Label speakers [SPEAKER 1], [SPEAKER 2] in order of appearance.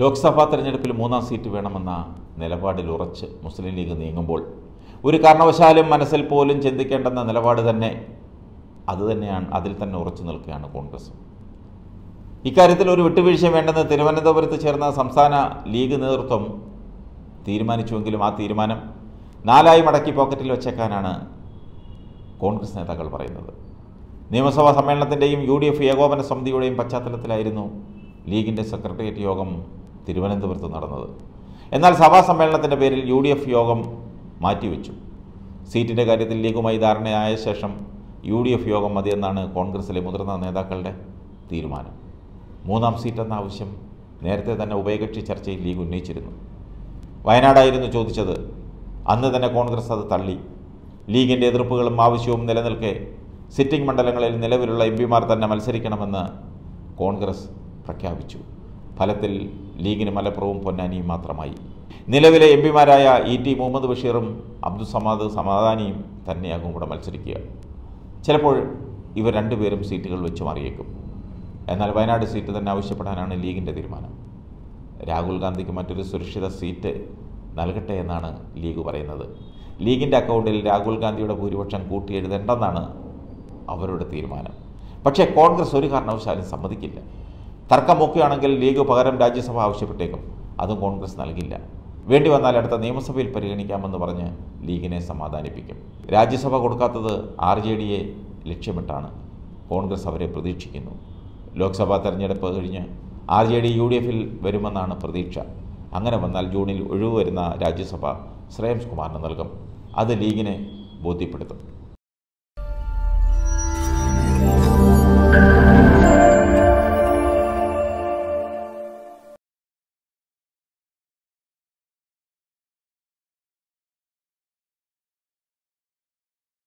[SPEAKER 1] ലോക്സഭാ തെരഞ്ഞെടുപ്പിൽ മൂന്നാം സീറ്റ് വേണമെന്ന നിലപാടിൽ ഉറച്ച് മുസ്ലിം ലീഗ് നീങ്ങുമ്പോൾ ഒരു കാരണവശാലും മനസ്സിൽ പോലും ചിന്തിക്കേണ്ടെന്ന നിലപാട് തന്നെ അതുതന്നെയാണ് അതിൽ തന്നെ ഉറച്ചു നിൽക്കുകയാണ് കോൺഗ്രസ്. ഇക്കാര്യത്തിൽ ഒരു വിട്ടുവീഴ്ച വേണ്ടെന്ന് തിരുവനന്തപുരത്ത് ചേർന്ന സംസ്ഥാന ലീഗ് നേതൃത്വം തീരുമാനിച്ചുവെങ്കിലും ആ തീരുമാനം നാലായി മടക്കി പോക്കറ്റിൽ വെച്ചേക്കാനാണ് കോൺഗ്രസ് നേതാക്കൾ പറയുന്നത്. നിയമസഭാ സമ്മേളനത്തിന്റെയും യു ഡി എഫ് ഏകോപന സമിതിയുടെയും പശ്ചാത്തലത്തിലായിരുന്നു ലീഗിന്റെ സെക്രട്ടേറിയറ്റ് യോഗം തിരുവനന്തപുരത്ത് നടന്നത്. എന്നാൽ സഭാ സമ്മേളനത്തിന്റെ പേരിൽ യു ഡി എഫ് യോഗം മാറ്റിവെച്ചു. സീറ്റിന്റെ കാര്യത്തിൽ ലീഗുമായി ധാരണയായ ശേഷം യു ഡി എഫ് യോഗം മതിയെന്നാണ് കോൺഗ്രസിലെ മുതിർന്ന നേതാക്കളുടെ തീരുമാനം. മൂന്നാം സീറ്റെന്ന ആവശ്യം നേരത്തെ തന്നെ ഉഭയകക്ഷി ചർച്ചയിൽ ലീഗ് ഉന്നയിച്ചിരുന്നു. വയനാടായിരുന്നു ചോദിച്ചത്. അന്ന് തന്നെ കോൺഗ്രസ് അത് തള്ളി. ലീഗിന്റെ എതിർപ്പുകളും ആവശ്യവും നിലനിൽക്കെ സിറ്റിംഗ് മണ്ഡലങ്ങളിൽ നിലവിലുള്ള എം പിമാർ തന്നെ മത്സരിക്കണമെന്ന് കോൺഗ്രസ് പ്രഖ്യാപിച്ചു. ഫലത്തിൽ ലീഗിന് മലപ്പുറവും പൊന്നാനിയും മാത്രമായി. നിലവിലെ എം പിമാരായ ഇ ടി മുഹമ്മദ് ബഷീറും അബ്ദുസമാദ് സമാധാനിയും തന്നെയാകും ഇവിടെ മത്സരിക്കുക. ചിലപ്പോൾ ഇവർ രണ്ടുപേരും സീറ്റുകൾ വെച്ച് മാറിയേക്കും. എന്നാൽ വയനാട് സീറ്റ് തന്നെ ആവശ്യപ്പെടാനാണ് ലീഗിന്റെ തീരുമാനം. രാഹുൽ ഗാന്ധിക്ക് മറ്റൊരു സുരക്ഷിത സീറ്റ് നൽകട്ടെ എന്നാണ് ലീഗ് പറയുന്നത്. ലീഗിന്റെ അക്കൗണ്ടിൽ രാഹുൽ ഗാന്ധിയുടെ ഭൂരിപക്ഷം കൂട്ടിയെഴുതേണ്ടെന്നാണ് അവരുടെ തീരുമാനം. പക്ഷേ കോൺഗ്രസ് ഒരു കാരണവശാലും സമ്മതിക്കില്ല. തർക്കമൊക്കെയാണെങ്കിൽ ലീഗ് പകരം രാജ്യസഭ ആവശ്യപ്പെട്ടേക്കും. അതും കോൺഗ്രസ് നൽകില്ല. വേണ്ടി വന്നാൽ അടുത്ത നിയമസഭയിൽ പരിഗണിക്കാമെന്ന് പറഞ്ഞ് ലീഗിനെ സമാധാനിപ്പിക്കും. രാജ്യസഭ കൊടുക്കാത്തത് ആർ ജെ ഡിയെ ലക്ഷ്യമിട്ടാണ്. കോൺഗ്രസ് അവരെ പ്രതീക്ഷിക്കുന്നു. ലോക്സഭാ തെരഞ്ഞെടുപ്പ് കഴിഞ്ഞ് R J D U D എഫിൽ വരുമെന്നാണ് പ്രതീക്ഷ. അങ്ങനെ വന്നാൽ ജൂണിൽ ഒഴിവ് വരുന്ന രാജ്യസഭ ശ്രേയംസ് കുമാറിന് നൽകും. അത് ലീഗിനെ ബോധ്യപ്പെടുത്തും.